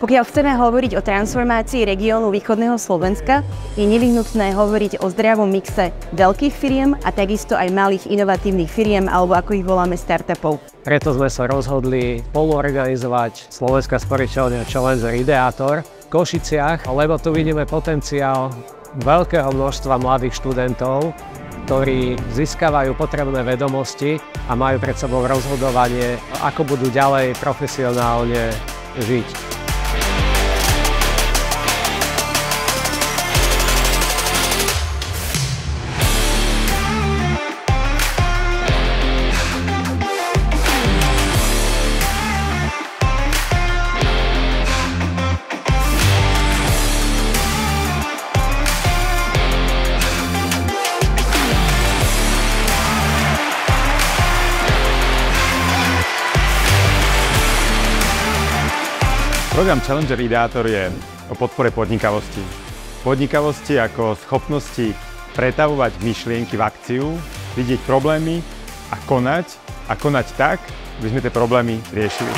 Pokiaľ chceme hovoriť o transformácii regiónu východného Slovenska, je nevyhnutné hovoriť o zdravom mixe veľkých firiem a takisto aj malých inovatívnych firiem, alebo ako ich voláme startupov. Preto sme sa rozhodli spoluorganizovať Slovenská sporiteľňa Challenger Ideator v Košiciach, lebo tu vidíme potenciál veľkého množstva mladých študentov, ktorí získavajú potrebné vedomosti a majú pred sebou rozhodovanie, ako budú ďalej profesionálne žiť. Program Challenger Ideator je o podpore podnikavosti. Podnikavosti ako schopnosti pretavovať myšlienky v akciu, vidieť problémy a konať a konať tak, aby sme tie problémy riešili.